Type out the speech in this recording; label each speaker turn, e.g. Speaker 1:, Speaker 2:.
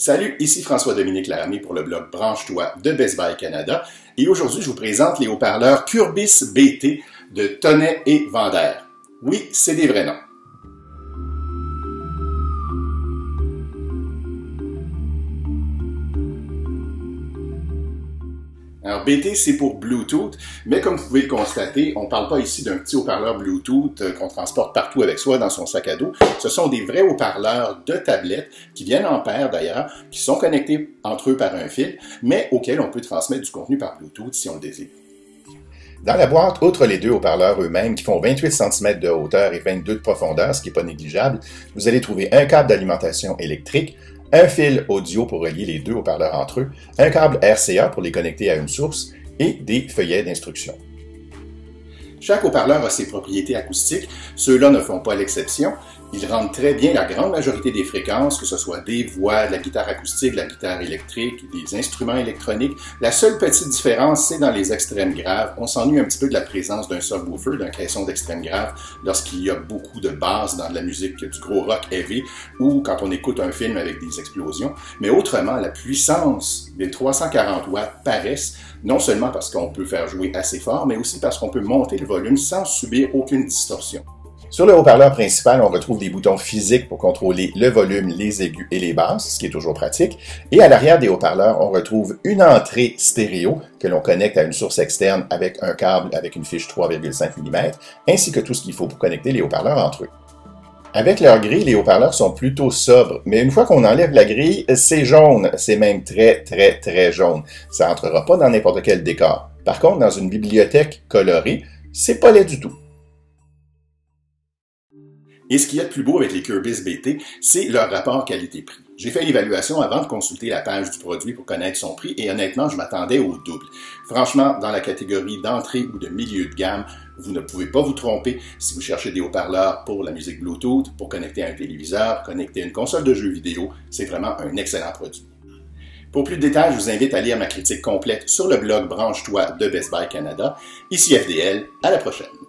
Speaker 1: Salut, ici François-Dominique Laramie pour le blog Branche-toi de Best Buy Canada. Et aujourd'hui, je vous présente les haut-parleurs Curbis BT de Tonnet et Vander. Oui, c'est des vrais noms. Alors, BT, c'est pour Bluetooth, mais comme vous pouvez le constater, on ne parle pas ici d'un petit haut-parleur Bluetooth euh, qu'on transporte partout avec soi dans son sac à dos. Ce sont des vrais haut-parleurs de tablette qui viennent en paire d'ailleurs, qui sont connectés entre eux par un fil, mais auxquels on peut transmettre du contenu par Bluetooth si on le désire. Dans la boîte, outre les deux haut-parleurs eux-mêmes qui font 28 cm de hauteur et 22 de profondeur, ce qui n'est pas négligeable, vous allez trouver un câble d'alimentation électrique, un fil audio pour relier les deux haut-parleurs entre eux, un câble RCA pour les connecter à une source et des feuillets d'instruction. Chaque haut-parleur a ses propriétés acoustiques, ceux-là ne font pas l'exception. Ils rendent très bien la grande majorité des fréquences, que ce soit des voix, de la guitare acoustique, de la guitare électrique, des instruments électroniques. La seule petite différence, c'est dans les extrêmes graves. On s'ennuie un petit peu de la présence d'un subwoofer, d'un caisson d'extrême grave, lorsqu'il y a beaucoup de basses dans de la musique du gros rock heavy, ou quand on écoute un film avec des explosions. Mais autrement, la puissance des 340 watts paraissent, non seulement parce qu'on peut faire jouer assez fort, mais aussi parce qu'on peut monter le volume sans subir aucune distorsion. Sur le haut-parleur principal, on retrouve des boutons physiques pour contrôler le volume, les aigus et les basses, ce qui est toujours pratique. Et à l'arrière des haut-parleurs, on retrouve une entrée stéréo que l'on connecte à une source externe avec un câble avec une fiche 3,5 mm, ainsi que tout ce qu'il faut pour connecter les haut-parleurs entre eux. Avec leur grille, les haut-parleurs sont plutôt sobres, mais une fois qu'on enlève la grille, c'est jaune, c'est même très très très jaune. Ça entrera pas dans n'importe quel décor. Par contre, dans une bibliothèque colorée, c'est pas laid du tout. Et ce qu'il y a de plus beau avec les Curbis BT, c'est leur rapport qualité-prix. J'ai fait l'évaluation avant de consulter la page du produit pour connaître son prix et honnêtement, je m'attendais au double. Franchement, dans la catégorie d'entrée ou de milieu de gamme, vous ne pouvez pas vous tromper si vous cherchez des haut-parleurs pour la musique Bluetooth, pour connecter un téléviseur, connecter une console de jeux vidéo. C'est vraiment un excellent produit. Pour plus de détails, je vous invite à lire ma critique complète sur le blog Branche-toi de Best Buy Canada. Ici FDL, à la prochaine.